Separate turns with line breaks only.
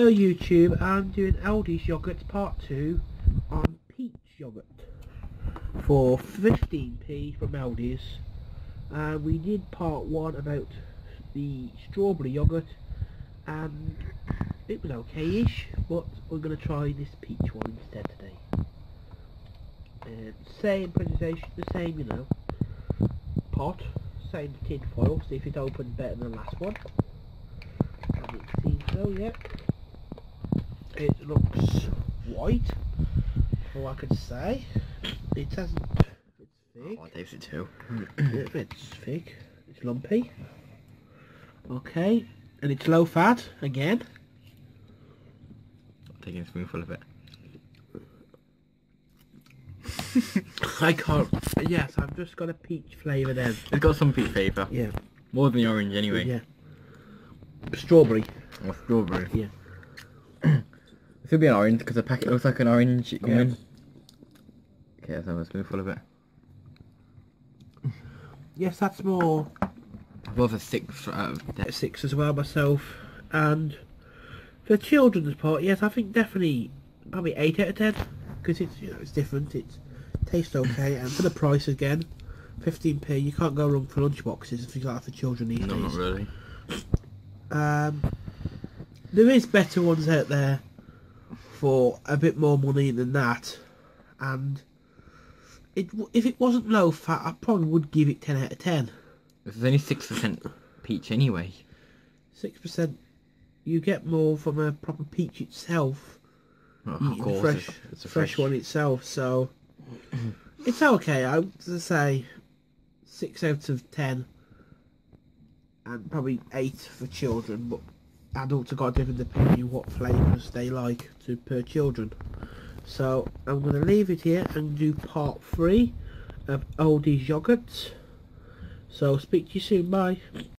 Hello YouTube, I'm doing Aldi's yogurt part 2 on peach yogurt for 15p from Aldi's and we did part 1 about the strawberry yogurt and it was okay-ish but we're going to try this peach one instead today. And same presentation, the same you know, pot, same tin foil, see if it opens better than the last one. And it seems so, yeah. It looks white, all I could say. It hasn't, it's thick.
Oh, I taste it too.
It's thick. It's lumpy. Okay, and it's low fat again.
I'm Taking a spoonful of it.
I can't. Yes, I've just got a peach flavour then.
It's got some peach flavour.
Yeah,
More than the orange anyway.
yeah. Strawberry.
Or strawberry.
Yeah.
it should be an orange because the packet looks like an orange
Yeah.
coming. Okay, let's have a spoonful of it.
Yes, that's more
I love a six out of ten.
six as well myself. And for children's part, yes, I think definitely probably eight out of ten because it's you know it's different. It tastes okay, and for the price again, 15p. You can't go wrong for lunch boxes if you got that for children these
No, not really.
Um, there is better ones out there for a bit more money than that, and it if it wasn't low fat, I probably would give it 10 out of 10.
This is only six percent peach anyway.
Six percent, you get more from a proper peach itself.
Oh, of course,
fresh,
it's, it's a
fresh one itself. So it's okay. I would say six out of ten, and probably eight for children. But adults have got different depending on what flavours they like to per children. So I'm going to leave it here and do part three of Aldi's yogurts. So speak to you soon. Bye.